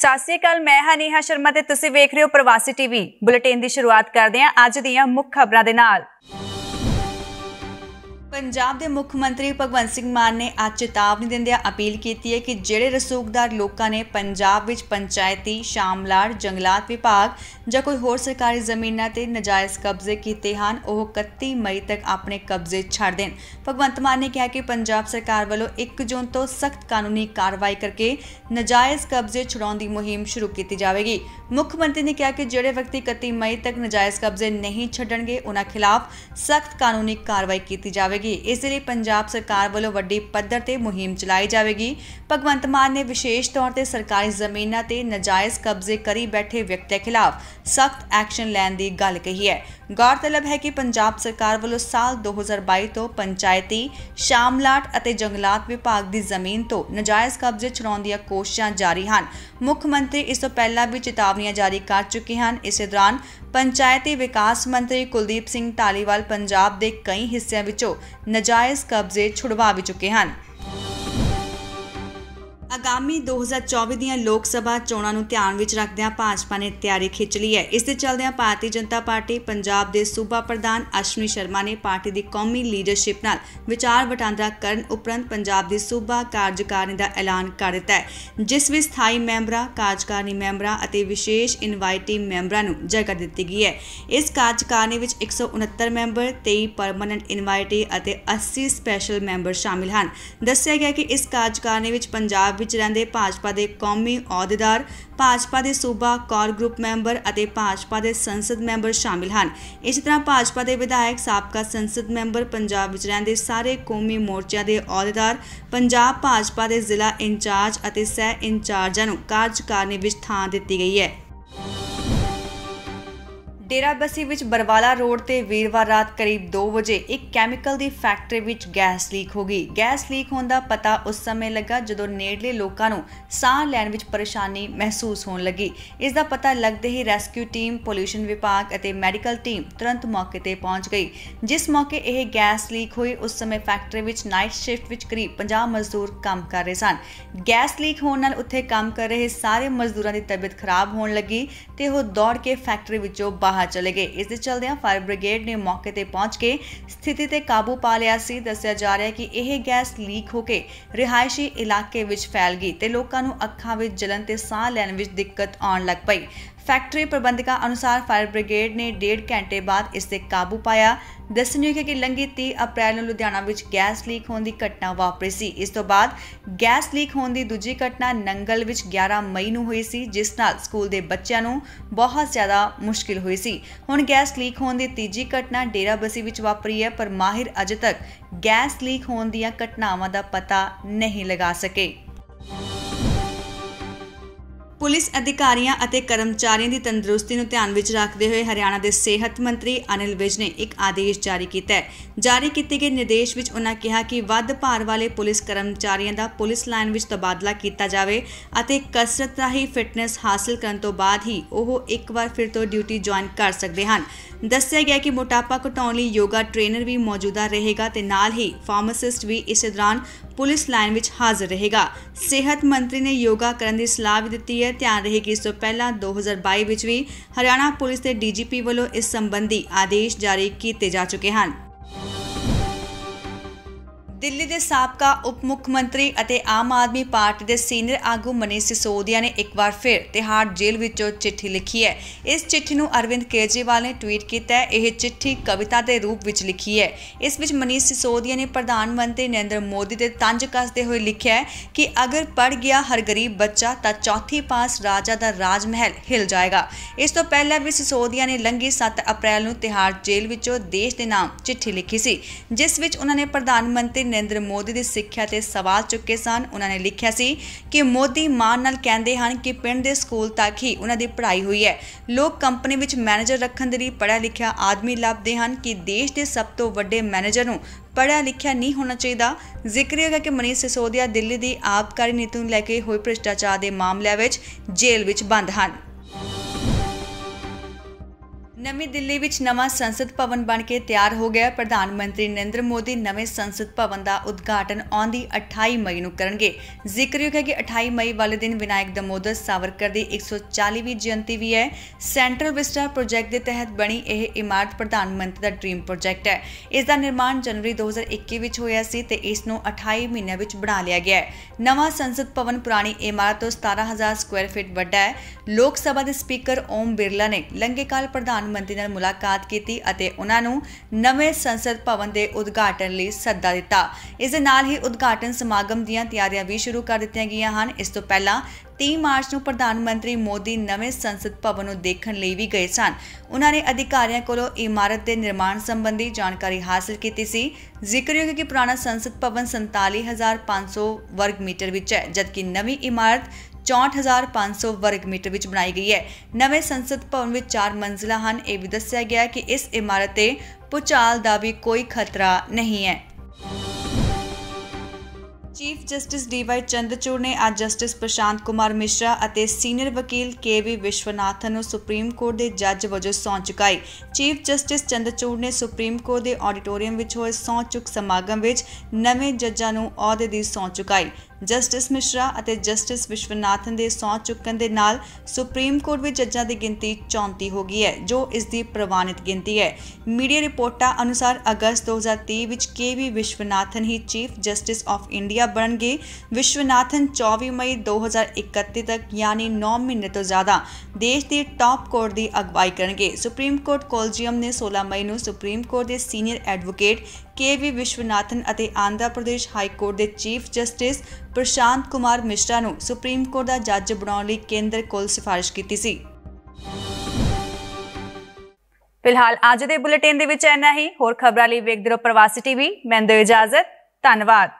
ਸਤਿ ਸ਼੍ਰੀ ਅਕਾਲ, ਮੈਂ ਹਾਂ ਨੀਹਾ ਸ਼ਰਮਾ ਤੇ ਤੁਸੀਂ ਵੇਖ ਰਹੇ ਹੋ ਪ੍ਰਵਾਸੀ ਟੀਵੀ। ਬੁਲੇਟਿਨ ਦੀ ਸ਼ੁਰੂਆਤ ਕਰਦੇ ਹਾਂ ਅੱਜ ਦੀਆਂ ਮੁੱਖ ਖਬਰਾਂ ਦੇ ਨਾਲ। ਪੰਜਾਬ ਦੇ ਮੁੱਖ ਮੰਤਰੀ ਭਗਵੰਤ ਸਿੰਘ ਮਾਨ ਨੇ ਅੱਜ ਚੇਤਾਵਨੀ ਦਿੰਦਿਆਂ ਅਪੀਲ ਕੀਤੀ ਹੈ ਕਿ ਜਿਹੜੇ ਰਸੂਖਦਾਰ ਲੋਕਾਂ ਨੇ ਪੰਜਾਬ ਵਿੱਚ ਪੰਚਾਇਤੀ, ਸ਼ਾਮਲਾੜ, ਜੰਗਲਾਤ ਵਿਭਾਗ ਜਾਂ ਕੋਈ ਹੋਰ ਸਰਕਾਰੀ ਜ਼ਮੀਨਾਂ ਤੇ ਨਜਾਇਜ਼ ਕਬਜ਼ੇ ਕੀਤੇ ਹਨ, ਉਹ 31 ਮਈ ਤੱਕ ਆਪਣੇ ਕਬਜ਼ੇ ਛੱਡ ਦੇਣ। ਭਗਵੰਤ ਮਾਨ ਨੇ ਕਿਹਾ ਕਿ ਪੰਜਾਬ ਸਰਕਾਰ ਵੱਲੋਂ 1 ਜੂਨ ਤੋਂ ਸਖਤ ਕਾਨੂੰਨੀ ਕਾਰਵਾਈ ਕਰਕੇ ਨਜਾਇਜ਼ ਕਬਜ਼ੇ ਛੁਡਾਉਣ ਦੀ ਮੁਹਿੰਮ ਸ਼ੁਰੂ ਕੀਤੀ ਜਾਵੇਗੀ। ਮੁੱਖ ਮੰਤਰੀ ਨੇ ਕਿਹਾ ਕਿ ਜਿਹੜੇ ਵਿਅਕਤੀ 31 ਮਈ ਤੱਕ ਨਜਾਇਜ਼ ਕਬਜ਼ੇ ਨਹੀਂ ਛੱਡਣਗੇ, ਉਹਨਾਂ ਖਿਲਾਫ ਸਖਤ ਕਾਨੂੰਨੀ ਕਾਰਵਾਈ ਕੀਤੀ ਜਾਵੇਗੀ। ਇਸ ਲਈ ਪੰਜਾਬ ਸਰਕਾਰ ਵੱਲੋਂ ਵੱਡੀ ਪੱਧਰ ਤੇ ਮੁਹਿੰਮ ਚਲਾਈ ਜਾਵੇਗੀ। ਭਗਵੰਤ ਮਾਨ ਨੇ ਵਿਸ਼ੇਸ਼ ਤੌਰ ਤੇ ਸਰਕਾਰੀ ਜ਼ਮੀਨਾਂ ਤੇ ਨਜਾਇਜ਼ ਕਬਜ਼ੇ ਕਰੀ ਬੈਠੇ ਵਿਅਕਤੀਆਂ ਖਿਲਾਫ ਸਖਤ ਐਕਸ਼ਨ ਲੈਣ ਦੀ ਗੱਲ ਕਹੀ ਹੈ। ਗੌਰਤਲਬ ਹੈ ਕਿ ਪੰਜਾਬ ਸਰਕਾਰ ਵੱਲੋਂ ਸਾਲ 2022 ਤੋਂ ਪੰਚਾਇਤੀ, ਸ਼ਾਮਲਾਟ ਅਤੇ ਜੰਗਲਾਤ ਵਿਭਾਗ ਦੀ ਜ਼ਮੀਨ ਤੋਂ ਨਜਾਇਜ਼ ਕਬਜ਼ੇ ਛੁਡਾਉਣ ਦੀਆਂ ਕੋਸ਼ਿਸ਼ਾਂ ਜਾਰੀ ਹਨ। ਮੁੱਖ ਮੰਤਰੀ ਇਸ ਤੋਂ ਪਹਿਲਾਂ ਵੀ ਚੇਤਾਵਨੀਆਂ ਜਾਰੀ ਕਰ ਚੁੱਕੇ ਹਨ। ਇਸੇ ਦੌਰਾਨ ਪੰਚਾਇਤੀ ਵਿਕਾਸ ਮੰਤਰੀ ਕੁਲਦੀਪ ਸਿੰਘ ਧਾਲੀਵਾਲ ਪੰਜਾਬ ਦੇ ਕਈ ਹਿੱਸਿਆਂ ਵਿੱਚੋਂ ਨਾਜਾਇਜ਼ ਕਬਜ਼ੇ ਛੁਡਵਾ ਵੀ ਚੁੱਕੇ ਹਨ। ਆਗਾਮੀ 2024 ਦੀਆਂ ਲੋਕ ਸਭਾ ਚੋਣਾਂ ਨੂੰ ਧਿਆਨ ਵਿੱਚ ਰੱਖਦਿਆਂ ਭਾਜਪਾ ਨੇ ਤਿਆਰੀ ਖਿੱਚ ਲਈ ਹੈ। ਇਸ ਦੇ ਚੱਲਦਿਆਂ ਭਾਰਤੀ ਜਨਤਾ ਪਾਰਟੀ ਪੰਜਾਬ ਦੇ ਸੂਬਾ ਪ੍ਰਧਾਨ ਅਸ਼ਵਨੀ ਸ਼ਰਮਾ ਨੇ ਪਾਰਟੀ ਦੀ ਕੌਮੀ ਲੀਡਰਸ਼ਿਪ ਨਾਲ ਵਿਚਾਰ ਵਟਾਂਦਰਾ ਕਰਨ ਉਪਰੰਤ ਪੰਜਾਬ ਦੀ ਸੂਬਾ ਕਾਰਜਕਾਰਨੀ ਦਾ ਐਲਾਨ ਕਰ ਦਿੱਤਾ ਹੈ, ਜਿਸ ਵਿੱਚ ਸਥਾਈ ਮੈਂਬਰਾਂ, ਕਾਰਜਕਾਰਨੀ ਮੈਂਬਰਾਂ ਅਤੇ ਵਿਸ਼ੇਸ਼ ਇਨਵਾਈਟੀ ਮੈਂਬਰਾਂ ਨੂੰ ਜਗ੍ਹਾ ਦਿੱਤੀ ਗਈ ਹੈ। ਇਸ ਕਾਰਜਕਾਰਨੀ ਵਿੱਚ 169 ਮੈਂਬਰ 23 ਪਰਮਨੈਂਟ ਇਨਵਾਈਟੀ ਅਤੇ 80 ਸਪੈਸ਼ਲ ਮੈਂਬਰ ਸ਼ਾਮਿਲ ਹਨ। ਦੱਸਿਆ ਗਿਆ ਕਿ ਇਸ ਕਾਰਜਕਾਰਨੀ ਵਿੱਚ ਪੰਜਾਬ ਵਿੱਚ ਰਹਿੰਦੇ ਭਾਜਪਾ ਦੇ ਕੌਮੀ ਅਹੁਦੇਦਾਰ, ਭਾਜਪਾ ਦੇ ਸੂਬਾ ਕੋਰ ਗਰੁੱਪ ਮੈਂਬਰ ਅਤੇ ਭਾਜਪਾ ਦੇ ਸੰਸਦ ਮੈਂਬਰ ਸ਼ਾਮਿਲ ਹਨ। ਇਸੇ ਤਰ੍ਹਾਂ ਭਾਜਪਾ ਦੇ ਵਿਧਾਇਕ, ਸਾਬਕਾ ਸੰਸਦ ਮੈਂਬਰ ਪੰਜਾਬ ਵਿੱਚ ਰਹਿੰਦੇ ਸਾਰੇ ਕੌਮੀ ਮੋਰਚਿਆਂ ਦੇ ਅਹੁਦੇਦਾਰ, ਪੰਜਾਬ ਭਾਜਪਾ ਦੇ ਜ਼ਿਲ੍ਹਾ ਇੰਚਾਰਜ ਅਤੇ ਸਹਿ ਇੰਚਾਰਜਾਂ ਨੂੰ ਕਾਰਜਕਾਰਨੀ ਵਿੱਚ ਥਾਂ ਦਿੱਤੀ ਗਈ ਹੈ। ਡੇਰਾਬੱਸੀ ਵਿੱਚ ਬਰਵਾਲਾ ਰੋਡ ਤੇ ਵੀਰਵਾਰ ਰਾਤ ਕਰੀਬ 2 ਵਜੇ ਇੱਕ ਕੈਮੀਕਲ ਦੀ ਫੈਕਟਰੀ ਵਿੱਚ ਗੈਸ ਲੀਕ ਹੋ ਗਈ। ਗੈਸ ਲੀਕ ਹੋਣ ਦਾ ਪਤਾ ਉਸ ਸਮੇਂ ਲੱਗਾ ਜਦੋਂ ਨੇੜਲੇ ਲੋਕਾਂ ਨੂੰ ਸਾਹ ਲੈਣ ਵਿੱਚ ਪਰੇਸ਼ਾਨੀ ਮਹਿਸੂਸ ਹੋਣ ਲੱਗੀ। ਇਸ ਦਾ ਪਤਾ ਲੱਗਦੇ ਹੀ ਰੈਸਕਿਊ ਟੀਮ ਪੋਲੂਸ਼ਨ ਵਿਭਾਗ ਅਤੇ ਮੈਡੀਕਲ ਟੀਮ ਤੁਰੰਤ ਮੌਕੇ ਤੇ ਪਹੁੰਚ ਗਈ। ਜਿਸ ਮੌਕੇ ਇਹ ਗੈਸ ਲੀਕ ਹੋਈ, ਉਸ ਸਮੇਂ ਫੈਕਟਰੀ ਵਿੱਚ ਨਾਈਟ ਸ਼ਿਫਟ ਵਿੱਚ ਕਰੀਬ 50 ਮਜ਼ਦੂਰ ਕੰਮ ਕਰ ਰਹੇ ਸਨ। ਗੈਸ ਲੀਕ ਹੋਣ ਨਾਲ ਉੱਥੇ ਕੰਮ ਕਰ ਰਹੇ ਸਾਰੇ ਮਜ਼ਦੂਰਾਂ ਦੀ ਤਬੀਅਤ ਖਰਾਬ ਹੋਣ ਲੱਗੀ ਤੇ ਉਹ ਦੌੜ ਕੇ ਫੈਕਟਰੀ ਵਿੱਚੋਂ ਬਾਹਰ ਬਾਹਰ ਚਲੇ ਗਏ। ਇਸ ਦੇ ਚਲਦਿਆਂ ਫਾਇਰ ਬ੍ਰਿਗੇਡ ਨੇ ਮੌਕੇ ਤੇ ਪਹੁੰਚ ਕੇ ਸਥਿਤੀ ਤੇ ਕਾਬੂ ਪਾ ਲਿਆ ਸੀ। ਦੱਸਿਆ ਜਾ ਰਿਹਾ ਕਿ ਇਹ ਗੈਸ ਲੀਕ ਹੋ ਕੇ ਰਿਹਾਇਸ਼ੀ ਇਲਾਕੇ ਵਿੱਚ ਫੈਲ ਗਈ ਤੇ ਲੋਕਾਂ ਨੂੰ ਅੱਖਾਂ ਵਿੱਚ ਜਲਨ ਤੇ ਸਾਹ ਲੈਣ ਵਿੱਚ ਦਿੱਕਤ ਆਉਣ ਲੱਗ ਪਈ। ਫੈਕਟਰੀ ਪ੍ਰਬੰਧਕਾਂ ਅਨੁਸਾਰ ਫਾਇਰ ਬ੍ਰਿਗੇਡ ਨੇ ਡੇਢ ਘੰਟੇ ਬਾਅਦ ਇਸ ਤੇ ਕਾਬੂ ਪਾਇਆ। ਦੱਸਣਯੋਗ ਹੈ ਕਿ ਲੰਗੀ 30 ਅਪ੍ਰੈਲ ਨੂੰ ਲੁਧਿਆਣਾ ਵਿੱਚ ਗੈਸ ਲੀਕ ਹੋਣ ਦੀ ਘਟਨਾ ਵਾਪਰੀ ਸੀ। ਇਸ ਤੋਂ ਬਾਅਦ ਗੈਸ ਲੀਕ ਹੋਣ ਦੀ ਦੂਜੀ ਘਟਨਾ ਨੰਗਲ ਵਿੱਚ 11 ਮਈ ਨੂੰ ਹੋਈ ਸੀ, ਜਿਸ ਨਾਲ ਸਕੂਲ ਦੇ ਬੱਚਿਆਂ ਨੂੰ ਬਹੁਤ ਜ਼ਿਆਦਾ ਮੁਸ਼ਕਿਲ ਹੋਈ ਸੀ। ਹੁਣ ਗੈਸ ਲੀਕ ਹੋਣ ਦੀ ਤੀਜੀ ਘਟਨਾ ਡੇਰਾਬੱਸੀ ਵਿੱਚ ਵਾਪਰੀ ਹੈ, ਪਰ ਮਾਹਿਰ ਅਜੇ ਤੱਕ ਗੈਸ ਲੀਕ ਹੋਣ ਦੀਆਂ ਘਟਨਾਵਾਂ ਦਾ ਪਤਾ ਨਹੀਂ ਲਗਾ ਸਕੇ। ਪੁਲਿਸ ਅਧਿਕਾਰੀਆਂ ਅਤੇ ਕਰਮਚਾਰੀਆਂ ਦੀ ਤੰਦਰੁਸਤੀ ਨੂੰ ਧਿਆਨ ਵਿੱਚ ਰੱਖਦੇ ਹੋਏ ਹਰਿਆਣਾ ਦੇ ਸਿਹਤ ਮੰਤਰੀ ਅਨਿਲ ਵਿਜ ਨੇ ਇੱਕ ਆਦੇਸ਼ ਜਾਰੀ ਕੀਤਾ ਹੈ। ਜਾਰੀ ਕੀਤੇ ਗਏ ਨਿਰਦੇਸ਼ ਵਿੱਚ ਉਹਨਾਂ ਕਿਹਾ ਕਿ ਵੱਧ ਭਾਰ ਵਾਲੇ ਪੁਲਿਸ ਕਰਮਚਾਰੀਆਂ ਦਾ ਪੁਲਿਸ ਲਾਈਨ ਵਿੱਚ ਤਬਾਦਲਾ ਕੀਤਾ ਜਾਵੇ ਅਤੇ ਕਸਰਤ ਰਾਹੀਂ ਫਿਟਨੈਸ ਹਾਸਲ ਕਰਨ ਤੋਂ ਬਾਅਦ ਹੀ ਉਹ ਇੱਕ ਵਾਰ ਫਿਰ ਤੋਂ ਡਿਊਟੀ ਜੁਆਇਨ ਕਰ ਸਕਦੇ ਹਨ। ਦੱਸਿਆ ਗਿਆ ਕਿ ਮੋਟਾਪਾ ਘਟਾਉਣ ਲਈ ਯੋਗਾ ਟ੍ਰੇਨਰ ਵੀ ਮੌਜੂਦਾ ਰਹੇਗਾ ਤੇ ਨਾਲ ਹੀ ਫਾਰਮਾਸਿਸਟ ਵੀ ਇਸ ਦੌਰਾਨ ਪੁਲਿਸ ਲਾਈਨ ਵਿੱਚ ਹਾਜ਼ਰ ਰਹੇਗਾ। ਸਿਹਤ ਮੰਤਰੀ ਨੇ ਯੋਗਾ ਕਰਨ ਦੀ ਸਲਾਹ ਵੀ ਦਿੱਤੀ ਹੈ ਧਿਆਨ ਰਹੇ ਕਿ ਇਸ ਤੋਂ ਪਹਿਲਾਂ 2022 ਵਿੱਚ ਵੀ ਹਰਿਆਣਾ ਪੁਲਿਸ ਦੇ ਡੀਜੀਪੀ ਵੱਲੋਂ ਇਸ ਸੰਬੰਧੀ ਆਦੇਸ਼ ਜਾਰੀ ਕੀਤੇ ਜਾ ਚੁੱਕੇ ਹਨ। ਦਿੱਲੀ ਦੇ ਸਾਬਕਾ ਉਪ ਮੁੱਖ ਮੰਤਰੀ ਅਤੇ ਆਮ ਆਦਮੀ ਪਾਰਟੀ ਦੇ ਸੀਨੀਅਰ ਆਗੂ ਮਨੀਸ਼ ਸਿਸੋਦੀਆ ਨੇ ਇੱਕ ਵਾਰ ਫਿਰ ਤਿਹਾੜ ਜੇਲ੍ਹ ਵਿੱਚੋਂ ਚਿੱਠੀ ਲਿਖੀ ਹੈ। ਇਸ ਚਿੱਠੀ ਨੂੰ ਅਰਵਿੰਦ ਕੇਜਰੀਵਾਲ ਨੇ ਟਵੀਟ ਕੀਤਾ ਹੈ। ਇਹ ਚਿੱਠੀ ਕਵਿਤਾ ਦੇ ਰੂਪ ਵਿੱਚ ਲਿਖੀ ਹੈ। ਇਸ ਵਿੱਚ ਮਨੀਸ਼ ਸਿਸੋਦੀਆ ਨੇ ਪ੍ਰਧਾਨ ਮੰਤਰੀ ਨਰਿੰਦਰ ਮੋਦੀ ਦੇ ਤੰਜ ਕੱਸਦੇ ਹੋਏ ਲਿਖਿਆ ਹੈ ਕਿ ਅਗਰ ਪੜ ਗਿਆ ਹਰ ਗਰੀਬ ਬੱਚਾ ਤਾਂ ਚੌਥੀ ਪਾਸ ਰਾਜਾ ਦਾ ਰਾਜ ਮਹਿਲ ਹਿਲ ਜਾਏਗਾ। ਇਸ ਤੋਂ ਪਹਿਲਾਂ ਵੀ ਸਿਸੋਦੀਆ ਨੇ ਲੰਗੀ 7 ਅਪ੍ਰੈਲ ਨੂੰ ਤਿਹਾੜ ਜੇਲ੍ਹ ਵਿੱਚੋਂ ਦੇਸ਼ ਦੇ ਨਾਮ ਚਿੱਠੀ ਲਿਖੀ ਸੀ, ਜਿਸ ਵਿੱਚ ਉਹਨਾਂ ਨੇ ਪ੍ਰਧਾਨ ਮੰਤਰੀ ਨਰਿੰਦਰ ਮੋਦੀ ਦੀ ਸਿੱਖਿਆ ਤੇ ਸਵਾਲ ਚੁੱਕੇ ਸਨ। ਉਹਨਾਂ ਨੇ ਲਿਖਿਆ ਸੀ ਕਿ ਮੋਦੀ ਮਾਨ ਨਾਲ ਕਹਿੰਦੇ ਹਨ ਕਿ ਪਿੰਡ ਦੇ ਸਕੂਲ ਤੱਕ ਹੀ ਉਹਨਾਂ ਦੀ ਪੜ੍ਹਾਈ ਹੋਈ ਹੈ। ਲੋਕ ਕੰਪਨੀ ਵਿੱਚ ਮੈਨੇਜਰ ਰੱਖਣ ਦੇ ਲਈ ਪੜ੍ਹਿਆ ਲਿਖਿਆ ਆਦਮੀ ਲੱਭਦੇ ਹਨ ਕਿ ਦੇਸ਼ ਦੇ ਸਭ ਤੋਂ ਵੱਡੇ ਮੈਨੇਜਰ ਨੂੰ ਪੜ੍ਹਿਆ ਲਿਖਿਆ ਨਹੀਂ ਹੋਣਾ ਚਾਹੀਦਾ। ਜ਼ਿਕਰ ਹੈਗਾ ਕਿ ਮਨੀਸ਼ ਸਿਸੋਦੀਆ ਦਿੱਲੀ ਦੀ ਆਬਕਾਰੀ ਨੀਤੀ ਨੂੰ ਲੈ ਕੇ ਹੋਏ ਭ੍ਰਿਸ਼ਟਾਚਾਰ ਦੇ ਮਾਮਲਿਆਂ ਵਿੱਚ ਜੇਲ੍ਹ ਵਿੱਚ ਬੰਦ ਹਨ। ਨਵੀਂ ਦਿੱਲੀ ਵਿੱਚ ਨਵਾਂ ਸੰਸਦ ਭਵਨ ਬਣ ਕੇ ਤਿਆਰ ਹੋ ਗਿਆ। ਪ੍ਰਧਾਨ ਮੰਤਰੀ ਨਰਿੰਦਰ ਮੋਦੀ ਨਵੇਂ ਸੰਸਦ ਭਵਨ ਦਾ ਉਦਘਾਟਨ ਆਉਂਦੀ 28 ਮਈ ਨੂੰ ਕਰਨਗੇ। ਜ਼ਿਕਰਯੋਗ ਹੈ ਕਿ 28 ਮਈ ਵਾਲੇ ਦਿਨ ਵਿਨਾਇਕ ਦਮੋਦਰ ਸਾਵਰਕਰ ਦੀ 140ਵੀਂ ਜਯੰਤੀ ਵੀ ਹੈ। ਸੈਂਟਰਲ ਵਿਸਟਾ ਪ੍ਰੋਜੈਕਟ ਦੇ ਤਹਿਤ ਬਣੀ ਇਹ ਇਮਾਰਤ ਪ੍ਰਧਾਨ ਮੰਤਰੀ ਦਾ ਡ੍ਰੀਮ ਪ੍ਰੋਜੈਕਟ ਹੈ। ਇਸ ਦਾ ਨਿਰਮਾਣ ਜਨਵਰੀ 2021 ਵਿੱਚ ਹੋਇਆ ਸੀ ਤੇ ਇਸ ਨੂੰ 28 ਮਹੀਨਿਆਂ ਵਿੱਚ ਬਣਾ ਲਿਆ ਗਿਆ ਹੈ। ਨਵਾਂ ਸੰਸਦ ਭਵਨ ਪੁਰਾਣੀ ਇਮਾਰਤ ਤੋਂ 17000 ਸਕੁਅਰ ਫੀਟ ਵੱਡਾ ਹੈ। ਲੋਕ ਸਭਾ ਦੇ ਸਪੀਕਰ ਓਮ ਬਿਰਲਾ ਨੇ ਲੰਘੇਕਾਲ ਪ੍ਰਧਾਨ ਮੰਤਰੀ ਨਾਲ ਮੁਲਾਕਾਤ ਕੀਤੀ ਅਤੇ ਉਹਨਾਂ ਨੂੰ ਨਵੇਂ ਸੰਸਦ ਭਵਨ ਦੇ ਉਦਘਾਟਨ ਲਈ ਸੱਦਾ ਦਿੱਤਾ। ਇਸ ਦੇ ਨਾਲ ਹੀ ਉਦਘਾਟਨ ਸਮਾਗਮ ਦੀਆਂ ਤਿਆਰੀਆਂ ਵੀ ਸ਼ੁਰੂ ਕਰ ਦਿੱਤੀਆਂ ਗਈਆਂ ਹਨ। ਇਸ ਤੋਂ ਪਹਿਲਾਂ 30 ਮਾਰਚ ਨੂੰ ਪ੍ਰਧਾਨ ਮੰਤਰੀ ਮੋਦੀ ਨਵੇਂ ਸੰਸਦ ਭਵਨ ਨੂੰ ਦੇਖਣ ਲਈ ਵੀ ਗਏ ਸਨ। ਉਹਨਾਂ ਨੇ ਅਧਿਕਾਰੀਆਂ ਕੋਲੋਂ ਇਮਾਰਤ ਦੇ ਨਿਰਮਾਣ ਸੰਬੰਧੀ ਜਾਣਕਾਰੀ ਹਾਸਲ ਕੀਤੀ ਸੀ। ਜ਼ਿਕਰਯੋਗ ਹੈ ਕਿ ਪੁਰਾਣਾ ਸੰਸਦ ਭਵਨ 47500 ਵਰਗ ਮੀਟਰ ਵਿੱਚ ਹੈ, ਜਦਕਿ ਨਵੀਂ ਇਮਾਰਤ 64500 ਵਰਗ ਮੀਟਰ ਵਿੱਚ ਬਣਾਈ ਗਈ ਹੈ। ਨਵੇਂ ਸੰਸਦ ਭਵਨ ਵਿੱਚ 4 ਮੰਜ਼ਿਲਾਂ ਹਨ। ਇਹ ਵੀ ਦੱਸਿਆ ਗਿਆ ਕਿ ਇਸ ਇਮਾਰਤ ਤੇ ਭੂਚਾਲ ਦਾ ਵੀ ਕੋਈ ਖਤਰਾ ਨਹੀਂ ਹੈ। ਚੀਫ ਜਸਟਿਸ ਡੀਵਾਈ ਚੰਦਰਚੂੜ ਨੇ ਅੱਜ ਜਸਟਿਸ ਪ੍ਰਸ਼ਾਂਤ ਕੁਮਾਰ ਮਿਸ਼ਰਾ ਅਤੇ ਸੀਨੀਅਰ ਵਕੀਲ ਕੇ ਵੀ ਵਿਸ਼ਵਨਾਥਨ ਨੂੰ ਸੁਪਰੀਮ ਕੋਰਟ ਦੇ ਜੱਜ ਵਜੋਂ ਸਹੁੰ ਚੁਕਾਈ। ਚੀਫ ਜਸਟਿਸ ਚੰਦਰਚੂੜ ਨੇ ਸੁਪਰੀਮ ਕੋਰਟ ਦੇ ਆਡੀਟੋਰੀਅਮ ਵਿੱਚ ਹੋਏ ਸਹੁੰ ਚੁੱਕ ਸਮਾਗਮ ਵਿੱਚ ਨਵੇਂ ਜੱਜਾਂ ਨੂੰ ਅਹੁਦੇ ਦੀ ਸਹੁੰ ਚੁਕਾਈ। ਜਸਟਿਸ ਮਿਸ਼ਰਾ ਅਤੇ ਜਸਟਿਸ ਵਿਸ਼ਵਨਾਥਨ ਦੇ ਸਹੁੰ ਚੁੱਕਣ ਦੇ ਨਾਲ ਸੁਪਰੀਮ ਕੋਰਟ ਵਿੱਚ ਜੱਜਾਂ ਦੀ ਗਿਣਤੀ 34 ਹੋ ਗਈ ਹੈ, ਜੋ ਇਸ ਦੀ ਪ੍ਰਵਾਨਿਤ ਗਿਣਤੀ ਹੈ। ਮੀਡੀਆ ਰਿਪੋਰਟਾਂ ਅਨੁਸਾਰ ਅਗਸਤ 2030 ਵਿੱਚ ਕੇਵੀ ਵਿਸ਼ਵਨਾਥਨ ਹੀ ਚੀਫ ਜਸਟਿਸ ਆਫ ਇੰਡੀਆ ਬਣਨਗੇ। ਵਿਸ਼ਵਨਾਥਨ 24 ਮਈ 2031 ਤੱਕ ਯਾਨੀ 9 ਮਹੀਨੇ ਤੋਂ ਜ਼ਿਆਦਾ ਦੇਸ਼ ਦੀ ਟਾਪ ਕੋਰਟ ਦੀ ਅਗਵਾਈ ਕਰਨਗੇ। ਸੁਪਰੀਮ ਕੋਰਟ ਕੋਲਜੀਅਮ ਨੇ 16 ਮਈ ਨੂੰ ਸੁਪਰੀਮ ਕੋਰਟ ਦੇ senior advocate K V Viswanathan ਅਤੇ ਆਂਧਰਾ ਪ੍ਰਦੇਸ਼ ਹਾਈ ਕੋਰਟ ਦੇ ਚੀਫ ਜਸਟਿਸ ਪ੍ਰਸ਼ਾਂਤ ਕੁਮਾਰ ਮਿਸ਼ਰਾ ਨੂੰ ਸੁਪਰੀਮ ਕੋਰਟ ਦਾ ਜੱਜ ਬਣਾਉਣ ਲਈ ਕੇਂਦਰ ਕੋਲ ਸਿਫਾਰਿਸ਼ ਕੀਤੀ ਸੀ। ਫਿਲਹਾਲ ਅੱਜ ਦੇ ਬੁਲੇਟਿਨ ਦੇ ਵਿੱਚ ਇੰਨਾ ਹੀ। ਹੋਰ ਖਬਰਾਂ ਲਈ ਵੇਖਦੇ ਰਹੋ ਪ੍ਰਵਾਸੀ ਟੀਵੀ। ਮੈਂ ਦਿਓ ਇਜਾਜ਼ਤ ਧੰਨਵਾਦ।